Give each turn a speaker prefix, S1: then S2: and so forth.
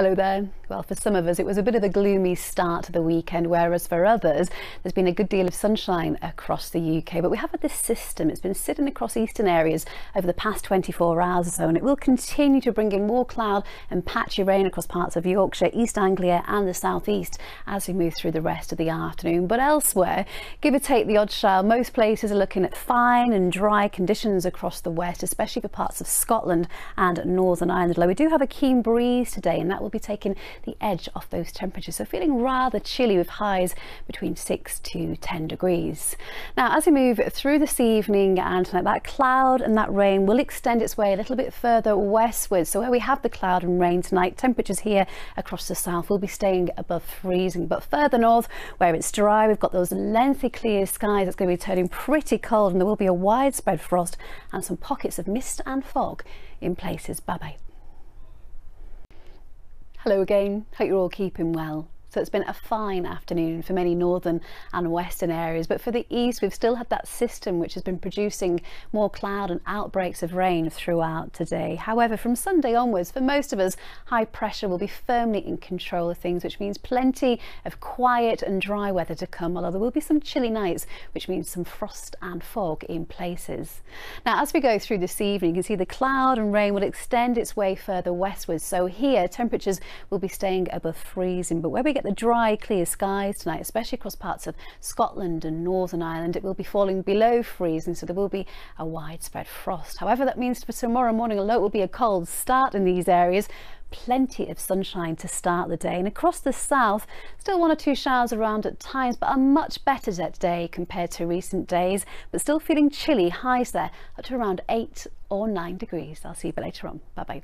S1: Hello there. Well, for some of us, it was a bit of a gloomy start to the weekend, whereas for others, there's been a good deal of sunshine across the UK. But we have had this system, it's been sitting across eastern areas over the past 24 hours or so, and it will continue to bring in more cloud and patchy rain across parts of Yorkshire, East Anglia, and the southeast as we move through the rest of the afternoon. But elsewhere, give or take the odd shower, most places are looking at fine and dry conditions across the west, especially for parts of Scotland and Northern Ireland. Although we do have a keen breeze today, and that will be taking the edge off those temperatures. So feeling rather chilly with highs between 6 to 10 degrees. Now, as we move through this evening and tonight, that cloud and that rain will extend its way a little bit further westwards. So where we have the cloud and rain tonight, temperatures here across the south will be staying above freezing. But further north, where it's dry, we've got those lengthy clear skies. It's going to be turning pretty cold and there will be a widespread frost and some pockets of mist and fog in places. Bye bye. Hello again, hope you're all keeping well. So it's been a fine afternoon for many northern and western areas, but for the east we've still had that system which has been producing more cloud and outbreaks of rain throughout today. However, from Sunday onwards, for most of us, high pressure will be firmly in control of things, which means plenty of quiet and dry weather to come, although there will be some chilly nights, which means some frost and fog in places. Now, as we go through this evening, you can see the cloud and rain will extend its way further westwards. So here, temperatures will be staying above freezing, but where we get get the dry, clear skies tonight, especially across parts of Scotland and Northern Ireland. It will be falling below freezing, so there will be a widespread frost. However, that means for tomorrow morning, although it will be a cold start in these areas, plenty of sunshine to start the day. And across the south still one or two showers around at times but a much better day compared to recent days. But still feeling chilly highs there up to around 8 or 9 degrees. I'll see you later on. Bye bye